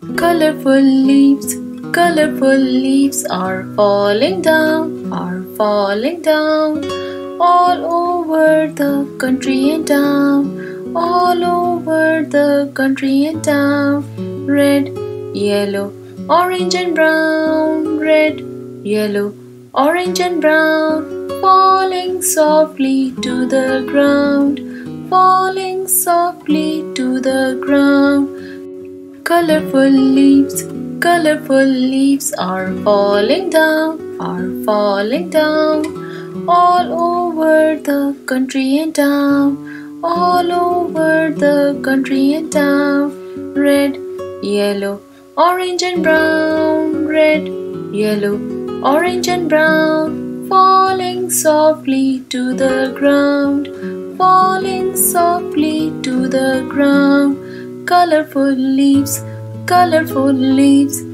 Colorful leaves, colorful leaves are falling down, are falling down all over the country and town, all over the country and town. Red, yellow, orange and brown, red, yellow, orange and brown, falling softly to the ground, falling softly to the ground. Colorful leaves, colorful leaves are falling down, are falling down all over the country and town, all over the country and town. Red, yellow, orange and brown, red, yellow, orange and brown, falling softly to the ground, falling softly to the ground colorful leaves, colorful leaves